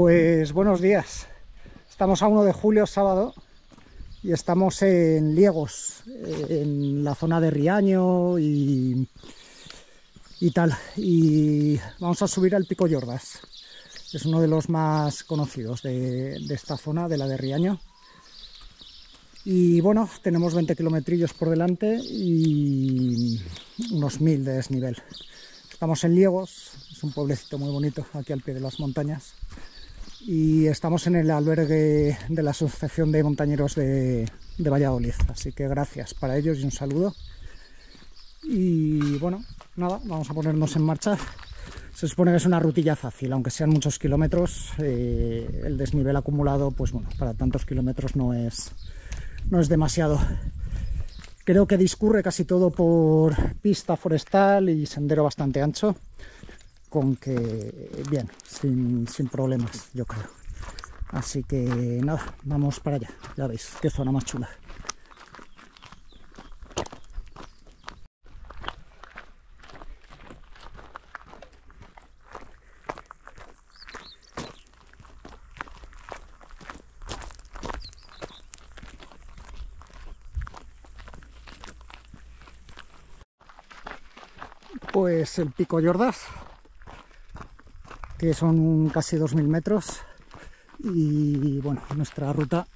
Pues buenos días. Estamos a 1 de julio, sábado, y estamos en Liegos, en la zona de Riaño y, tal. Y vamos a subir al Pico Yordas. Es uno de los más conocidos de, de esta zona, de la de Riaño. Y bueno, tenemos 20 kilometrillos por delante y unos 1000 de desnivel. Estamos en Liegos, es un pueblecito muy bonito aquí al pie de las montañas. Y estamos en el albergue de la Asociación de Montañeros de, Valladolid. Así que gracias para ellos y un saludo. Y bueno, nada, vamos a ponernos en marcha. Se supone que es una rutilla fácil, aunque sean muchos kilómetros. Eh, el desnivel acumulado, pues bueno, para tantos kilómetros no es, no es demasiado. Creo que discurre casi todo por pista forestal y sendero bastante ancho, con que bien, sin, sin problemas, yo creo. Así que nada, vamos para allá. Ya veis, qué zona más chula. pues el pico Yordas, que son casi 2.000 metros. Y bueno, nuestra ruta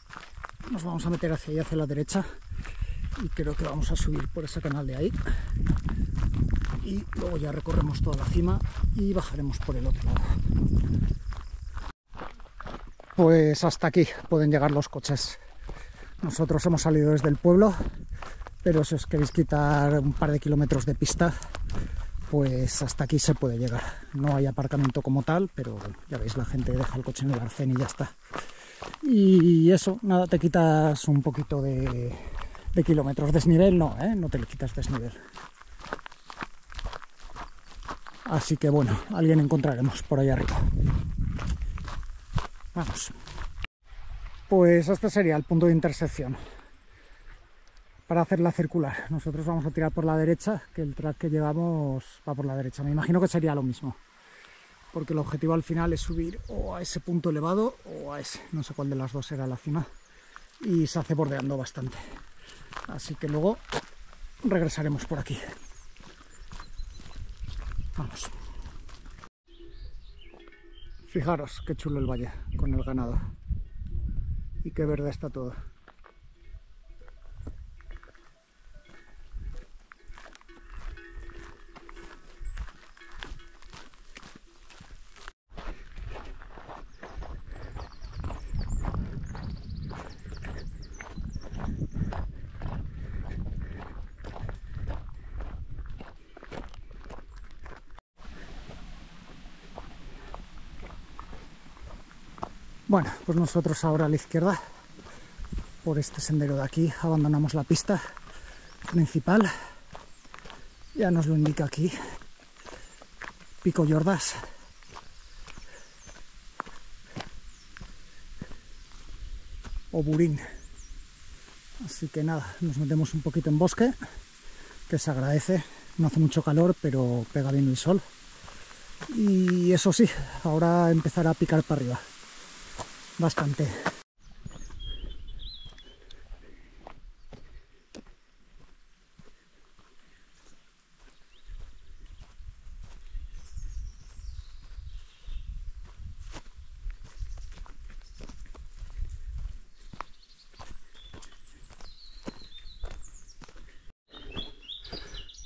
nos vamos a meter hacia allá, hacia la derecha. Y creo que vamos a subir por ese canal de ahí. Y luego ya recorremos toda la cima y bajaremos por el otro lado. Pues hasta aquí pueden llegar los coches. Nosotros hemos salido desde el pueblo, pero si os queréis quitar un par de kilómetros de pista, pues hasta aquí se puede llegar. No hay aparcamiento como tal, pero ya veis, la gente deja el coche en el arcén y ya está. Y eso, nada, te quitas un poquito de, de kilómetros. Desnivel no, ¿eh? no te le quitas desnivel. Así que bueno, alguien encontraremos por ahí arriba. Vamos. Pues este sería el punto de intersección para hacerla circular. Nosotros vamos a tirar por la derecha, que el track que llevamos va por la derecha. Me imagino que sería lo mismo, porque el objetivo al final es subir o a ese punto elevado o a ese, no sé cuál de las dos era la cima, y se hace bordeando bastante. Así que luego regresaremos por aquí. Vamos. Fijaros qué chulo el valle con el ganado. Y qué verde está todo. Bueno, pues nosotros ahora a la izquierda, por este sendero de aquí, abandonamos la pista principal. Ya nos lo indica aquí. Pico Yordas. O Burín. Así que nada, nos metemos un poquito en bosque, que se agradece. No hace mucho calor, pero pega bien el sol. Y eso sí, ahora empezará a picar para arriba bastante.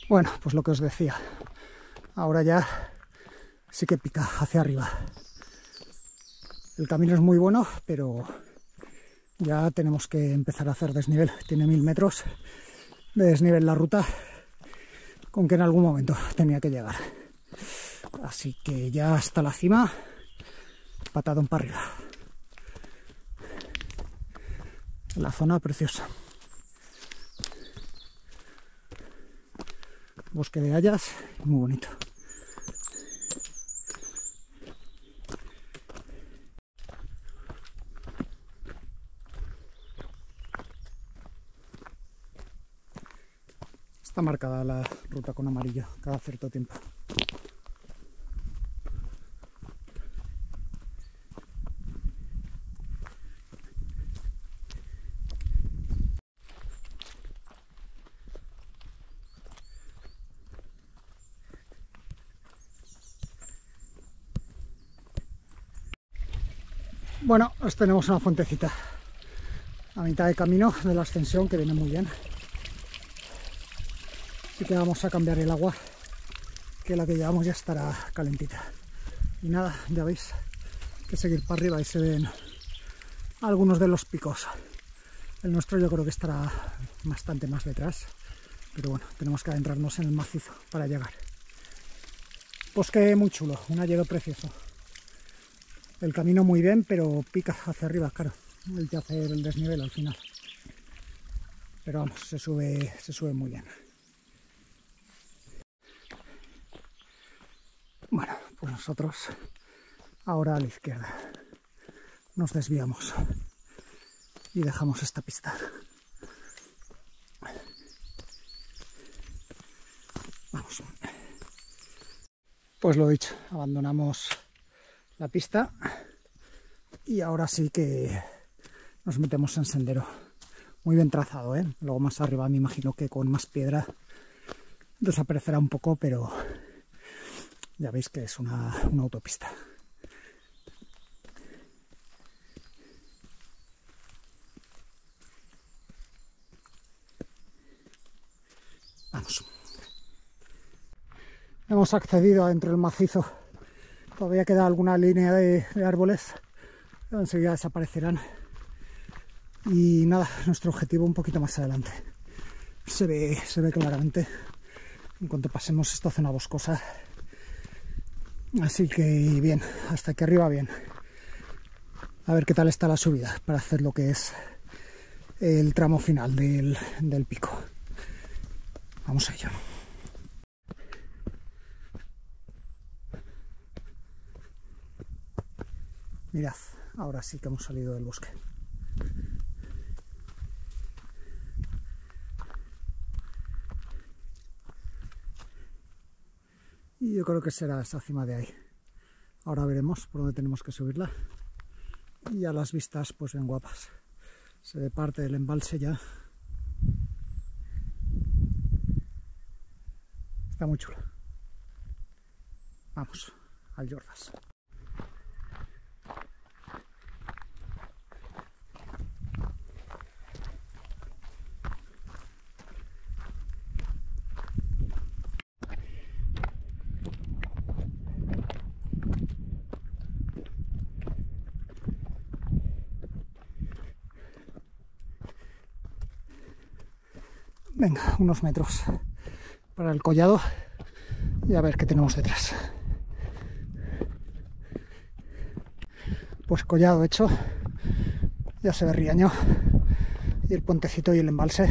Bueno, pues lo que os decía, ahora ya sí que pica hacia arriba. El camino es muy bueno, pero ya tenemos que empezar a hacer desnivel. Tiene mil metros de desnivel la ruta, con que en algún momento tenía que llegar. Así que ya hasta la cima, patadón para arriba. La zona preciosa. Bosque de hayas, muy bonito. Está marcada la ruta con amarillo cada cierto tiempo. Bueno, os tenemos una fuentecita a mitad de camino de la ascensión que viene muy bien. Así que vamos a cambiar el agua, que la que llevamos ya estará calentita. Y nada, ya veis que seguir para arriba y se ven algunos de los picos. El nuestro yo creo que estará bastante más detrás, pero bueno, tenemos que adentrarnos en el macizo para llegar. Bosque muy chulo, un hielo precioso. El camino muy bien, pero pica hacia arriba, claro. Hay que hacer el desnivel al final. Pero vamos, se sube, se sube muy bien. Bueno, pues nosotros ahora a la izquierda nos desviamos y dejamos esta pista. Vamos. Pues lo dicho, abandonamos la pista y ahora sí que nos metemos en sendero. Muy bien trazado, ¿eh? Luego más arriba me imagino que con más piedra desaparecerá un poco, pero ya veis que es una, autopista. Vamos. Hemos accedido adentro del macizo. Todavía queda alguna línea de, de árboles, enseguida desaparecerán. Y nada, nuestro objetivo un poquito más adelante. Se ve, se ve claramente en cuanto pasemos esta zona boscosa. Así que bien, hasta aquí arriba bien. A ver qué tal está la subida para hacer lo que es el tramo final del, del pico. Vamos a ello. Mirad, ahora sí que hemos salido del bosque. Y yo creo que será esa cima de ahí. Ahora veremos por dónde tenemos que subirla. Y a las vistas pues ven guapas. Se ve parte del embalse ya. Está muy chula. Vamos, al Jordas. Venga, unos metros para el collado y a ver qué tenemos detrás. Pues collado hecho, ya se ve Riaño y el puentecito y el embalse.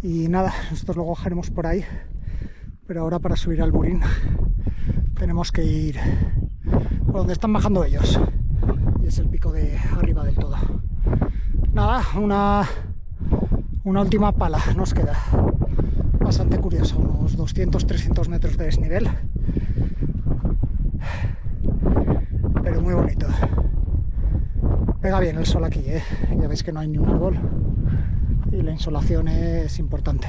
Y nada, nosotros luego bajaremos por ahí, pero ahora para subir al Burín tenemos que ir por donde están bajando ellos. Y es el pico de arriba del todo. Nada, una una última pala nos queda. Bastante curioso, unos 200-300 metros de desnivel. Pero muy bonito. Pega bien el sol aquí, ¿eh? ya veis que no hay ni un árbol y la insolación es importante.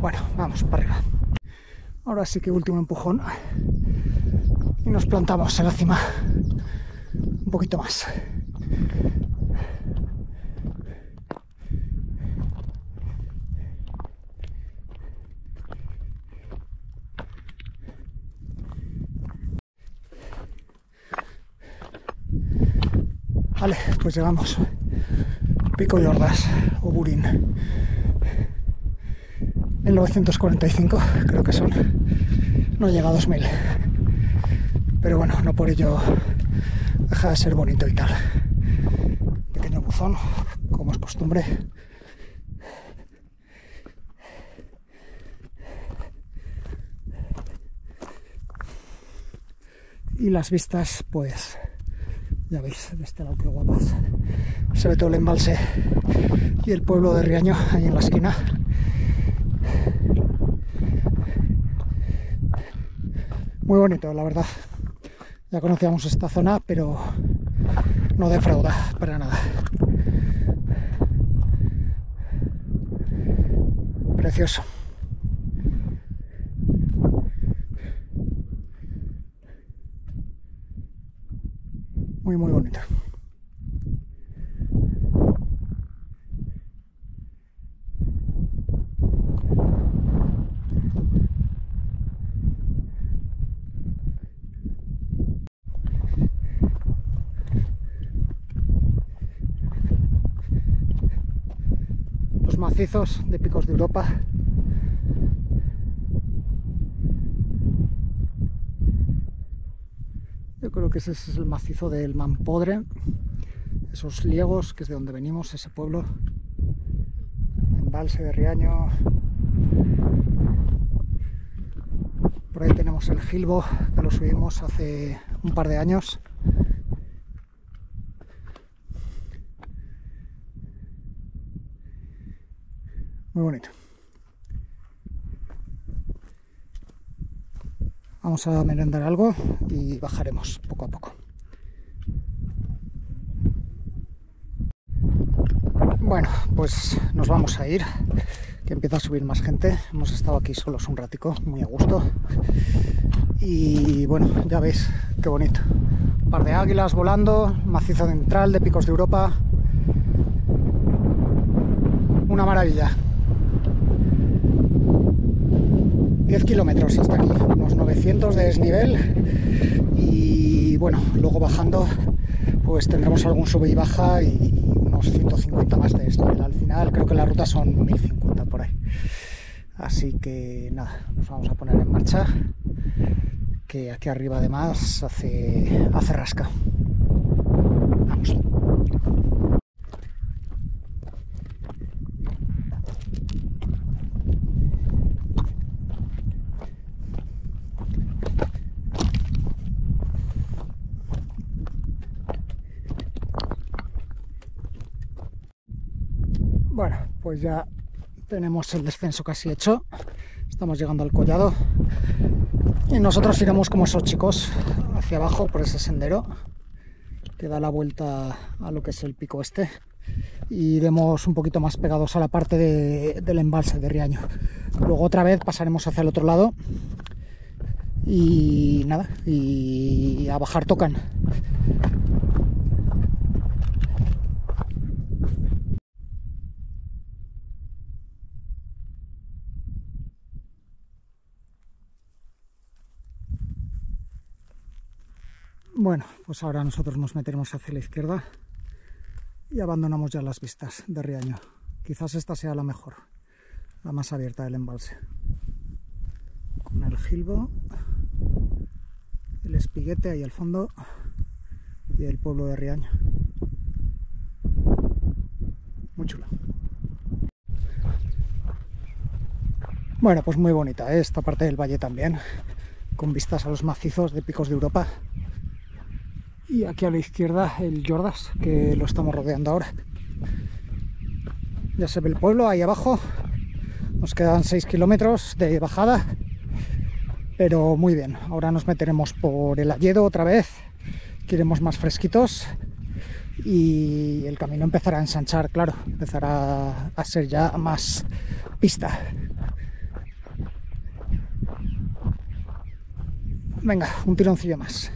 Bueno, vamos para arriba. Ahora sí que último empujón y nos plantamos en la cima un poquito más. Vale, pues llegamos. Pico de Ordaz, o Burín. 1945, creo que son. No llega a 2000. Pero bueno, no por ello deja de ser bonito y tal. Como es costumbre. Y las vistas, pues ya veis, de este lado qué guapas. Se ve todo el embalse y el pueblo de Riaño ahí en la esquina. Muy bonito, la verdad. Ya conocíamos esta zona, pero no defrauda para nada. Precioso. Muy, muy bonito. Los macizos de picos de Europa Yo creo que ese es el macizo del Mampodre, esos liegos, que es de donde venimos, ese pueblo, embalse de Riaño. Por ahí tenemos el Gilbo, que lo subimos hace un par de años. Muy bonito. Vamos a merendar algo y bajaremos poco a poco. Bueno, pues nos vamos a ir, que empieza a subir más gente. Hemos estado aquí solos un ratico, muy a gusto. Y bueno, ya veis qué bonito. Un par de águilas volando, macizo central de picos de Europa. Una maravilla. 10 kilómetros hasta aquí, unos 900 de desnivel y bueno, luego bajando pues tendremos algún sube y baja y unos 150 más de desnivel. Al final creo que la ruta son 1050 por ahí. Así que nada, nos vamos a poner en marcha, que aquí arriba además hace, hace rasca. Bueno, pues ya tenemos el descenso casi hecho. Estamos llegando al collado. Y nosotros iremos como esos chicos hacia abajo por ese sendero que da la vuelta a lo que es el pico este. Iremos un poquito más pegados a la parte de, del embalse de Riaño. Luego otra vez pasaremos hacia el otro lado. Y nada, y a bajar tocan. Bueno, pues ahora nosotros nos meteremos hacia la izquierda y abandonamos ya las vistas de Riaño. Quizás esta sea la mejor, la más abierta del embalse. Con el gilbo, el espiguete ahí al fondo y el pueblo de Riaño. Muy chula. Bueno, pues muy bonita ¿eh? esta parte del valle también, con vistas a los macizos de picos de Europa y aquí a la izquierda el Jordas, que lo estamos rodeando ahora. Ya se ve el pueblo ahí abajo. Nos quedan 6 kilómetros de bajada, pero muy bien. Ahora nos meteremos por el Alledo otra vez, queremos más fresquitos y el camino empezará a ensanchar, claro, empezará a ser ya más pista. Venga, un tironcillo más.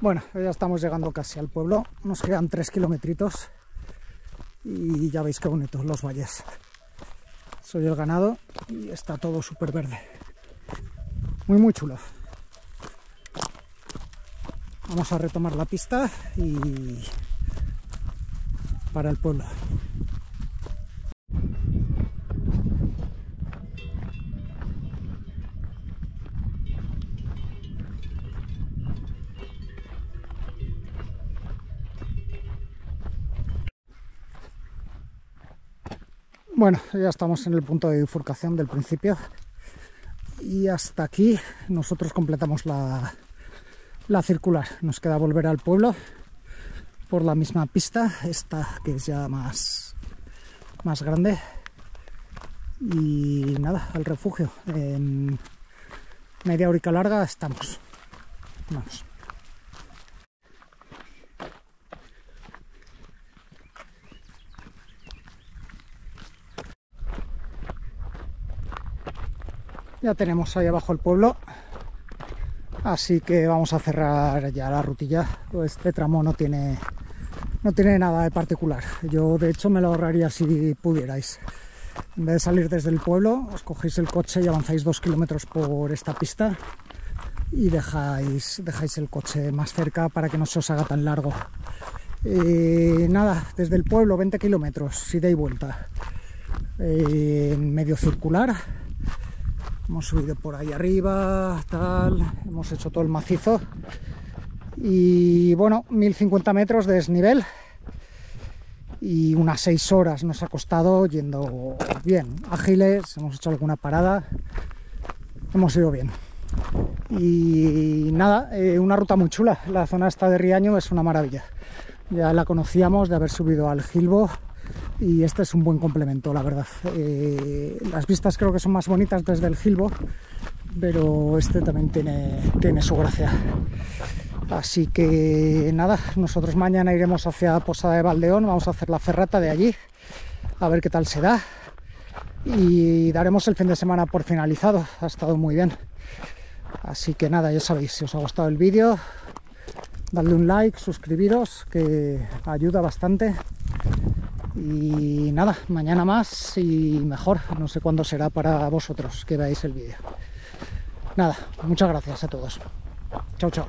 Bueno, ya estamos llegando casi al pueblo, nos quedan tres kilometritos y ya veis qué bonitos los valles. Soy el ganado y está todo súper verde. Muy, muy chulo. Vamos a retomar la pista y para el pueblo. Bueno, ya estamos en el punto de bifurcación del principio y hasta aquí nosotros completamos la, la circular. Nos queda volver al pueblo por la misma pista, esta que es ya más, más grande y nada, al refugio. En media horica larga estamos. Vamos. Ya tenemos ahí abajo el pueblo. Así que vamos a cerrar ya la rutilla. Este tramo no tiene, no tiene nada de particular. Yo de hecho me lo ahorraría si pudierais. En vez de salir desde el pueblo, os cogéis el coche y avanzáis dos kilómetros por esta pista y dejáis, dejáis el coche más cerca para que no se os haga tan largo. Eh, nada, desde el pueblo 20 kilómetros, ida y vuelta. Eh, en medio circular hemos subido por ahí arriba, tal, hemos hecho todo el macizo. Y bueno, 1050 metros de desnivel. Y unas 6 horas nos ha costado yendo bien, ágiles, hemos hecho alguna parada, hemos ido bien. Y nada, eh, una ruta muy chula, la zona esta de Riaño es una maravilla. Ya la conocíamos de haber subido al Gilbo y este es un buen complemento, la verdad. Eh, las vistas creo que son más bonitas desde el Gilbo, pero este también tiene, tiene su gracia. Así que nada, nosotros mañana iremos hacia Posada de Valdeón, vamos a hacer la ferrata de allí, a ver qué tal se da. Y daremos el fin de semana por finalizado, ha estado muy bien. Así que nada, ya sabéis, si os ha gustado el vídeo, dadle un like, suscribiros, que ayuda bastante. Y nada, mañana más y mejor. No sé cuándo será para vosotros que veáis el vídeo. Nada, muchas gracias a todos. Chao, chao.